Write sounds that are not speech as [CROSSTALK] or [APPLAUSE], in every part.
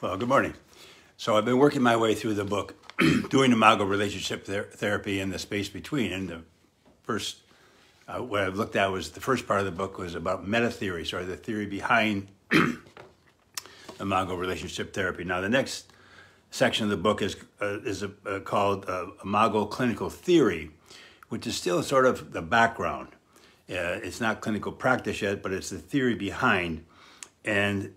Well, good morning. So I've been working my way through the book, [CLEARS THROAT] doing imago relationship ther- therapy and the space between. And the first, uh, what I've looked at was the first part of the book was about meta theory, sorry, the theory behind [CLEARS THROAT] imago relationship therapy. Now, the next section of the book is uh, is uh, called uh, imago clinical theory, which is still sort of the background. Uh, it's not clinical practice yet, but it's the theory behind. And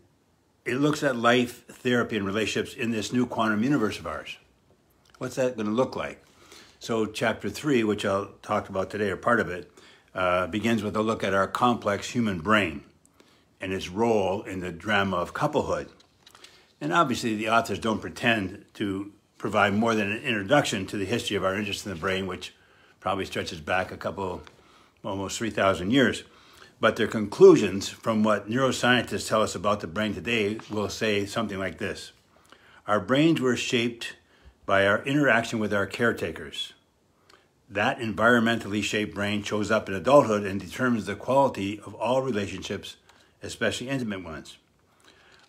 it looks at life, therapy, and relationships in this new quantum universe of ours. What's that going to look like? So, chapter three, which I'll talk about today, or part of it, uh, begins with a look at our complex human brain and its role in the drama of couplehood. And obviously, the authors don't pretend to provide more than an introduction to the history of our interest in the brain, which probably stretches back a couple, almost 3,000 years. But their conclusions from what neuroscientists tell us about the brain today will say something like this Our brains were shaped by our interaction with our caretakers. That environmentally shaped brain shows up in adulthood and determines the quality of all relationships, especially intimate ones.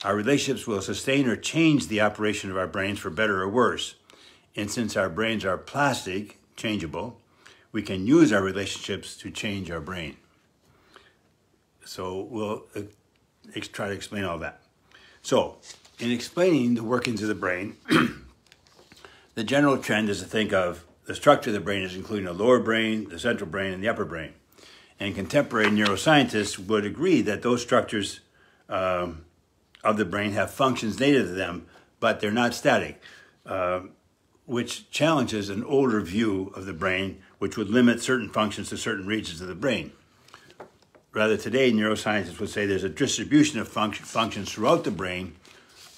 Our relationships will sustain or change the operation of our brains for better or worse. And since our brains are plastic, changeable, we can use our relationships to change our brain. So we'll uh, try to explain all that. So, in explaining the workings of the brain, [CLEARS THROAT] the general trend is to think of the structure of the brain as including the lower brain, the central brain, and the upper brain. And contemporary neuroscientists would agree that those structures um, of the brain have functions native to them, but they're not static, uh, which challenges an older view of the brain, which would limit certain functions to certain regions of the brain. Rather, today, neuroscientists would say there's a distribution of func- functions throughout the brain,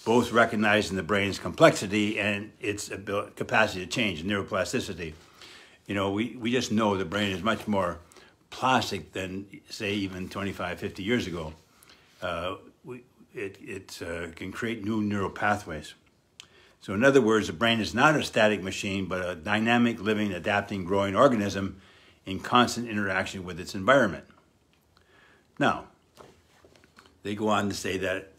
both recognizing the brain's complexity and its ability, capacity to change, neuroplasticity. You know, we, we just know the brain is much more plastic than, say, even 25, 50 years ago. Uh, we, it it uh, can create new neural pathways. So, in other words, the brain is not a static machine, but a dynamic, living, adapting, growing organism in constant interaction with its environment. Now, they go on to say that,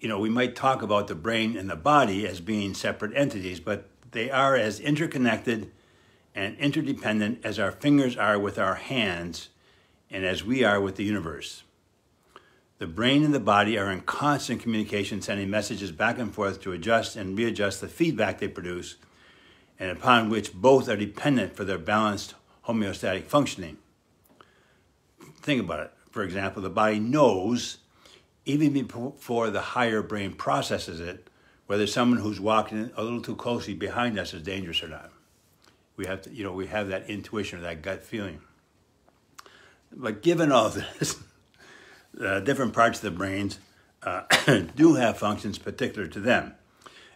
you know, we might talk about the brain and the body as being separate entities, but they are as interconnected and interdependent as our fingers are with our hands and as we are with the universe. The brain and the body are in constant communication, sending messages back and forth to adjust and readjust the feedback they produce, and upon which both are dependent for their balanced homeostatic functioning. Think about it for example, the body knows, even before the higher brain processes it, whether someone who's walking a little too closely behind us is dangerous or not. We have to, you know, we have that intuition or that gut feeling. But given all [LAUGHS] this, uh, different parts of the brains uh, [COUGHS] do have functions particular to them.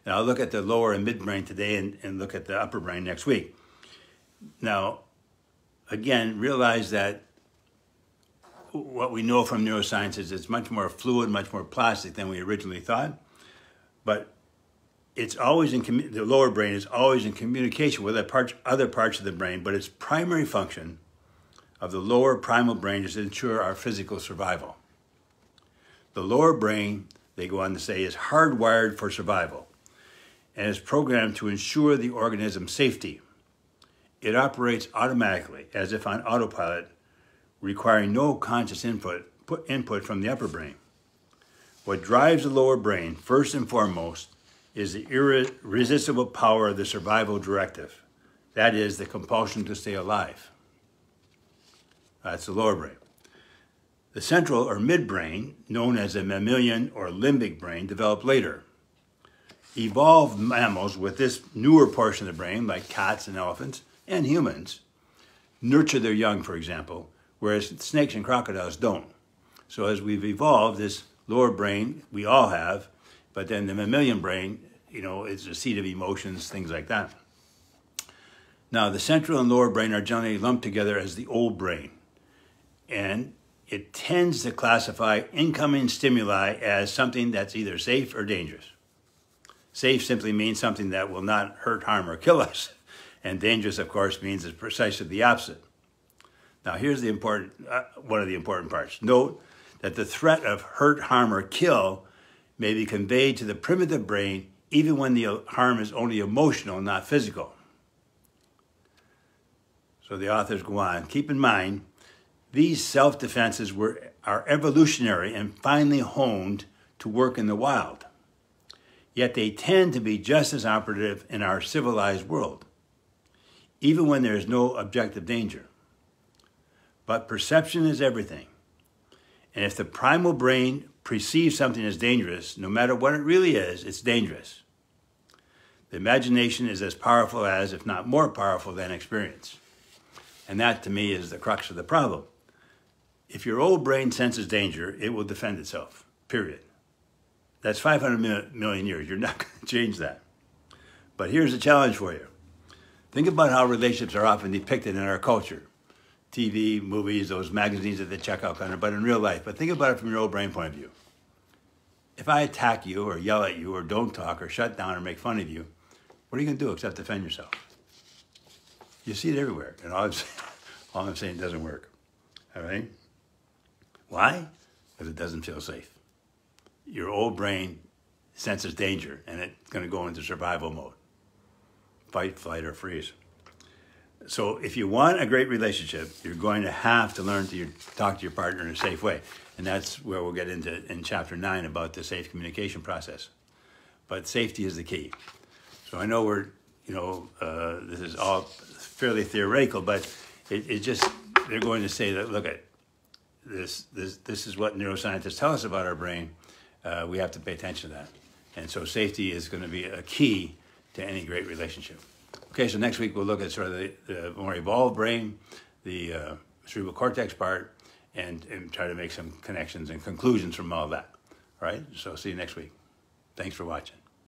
And I'll look at the lower and midbrain today and, and look at the upper brain next week. Now, again, realize that what we know from neuroscience is it's much more fluid, much more plastic than we originally thought. But it's always in the lower brain is always in communication with other parts of the brain, but its primary function of the lower primal brain is to ensure our physical survival. The lower brain, they go on to say, is hardwired for survival and is programmed to ensure the organism's safety. It operates automatically, as if on autopilot, requiring no conscious input, input from the upper brain. What drives the lower brain, first and foremost, is the irresistible power of the survival directive. That is, the compulsion to stay alive. That's the lower brain. The central or midbrain, known as the mammalian or limbic brain, developed later. Evolved mammals with this newer portion of the brain, like cats and elephants and humans, nurture their young, for example, whereas snakes and crocodiles don't. So as we've evolved, this lower brain we all have, but then the mammalian brain, you know, is a seat of emotions, things like that. Now, the central and lower brain are generally lumped together as the old brain, and it tends to classify incoming stimuli as something that's either safe or dangerous. Safe simply means something that will not hurt, harm, or kill us, and dangerous, of course, means it's precisely the opposite. Now, here's the important, uh, one of the important parts. Note that the threat of hurt, harm, or kill may be conveyed to the primitive brain even when the harm is only emotional, not physical. So the authors go on. Keep in mind, these self defenses were, are evolutionary and finely honed to work in the wild. Yet they tend to be just as operative in our civilized world, even when there is no objective danger. But perception is everything. And if the primal brain perceives something as dangerous, no matter what it really is, it's dangerous. The imagination is as powerful as, if not more powerful than experience. And that, to me, is the crux of the problem. If your old brain senses danger, it will defend itself, period. That's 500 million years. You're not [LAUGHS] going to change that. But here's a challenge for you. Think about how relationships are often depicted in our culture. TV, movies, those magazines at the checkout counter, but in real life. But think about it from your old brain point of view. If I attack you or yell at you or don't talk or shut down or make fun of you, what are you going to do except defend yourself? You see it everywhere. And all I'm, [LAUGHS] saying, all I'm saying doesn't work. All right? Why? Because it doesn't feel safe. Your old brain senses danger and it's going to go into survival mode fight, flight, or freeze. So if you want a great relationship, you're going to have to learn to your, talk to your partner in a safe way. And that's where we'll get into in chapter nine about the safe communication process. But safety is the key. So I know we're, you know, uh, this is all fairly theoretical, but it, it just, they're going to say that, look at this, this, this is what neuroscientists tell us about our brain. Uh, we have to pay attention to that. And so safety is going to be a key to any great relationship. Okay, so next week we'll look at sort of the, the more evolved brain, the uh, cerebral cortex part, and, and try to make some connections and conclusions from all that. All right, so see you next week. Thanks for watching.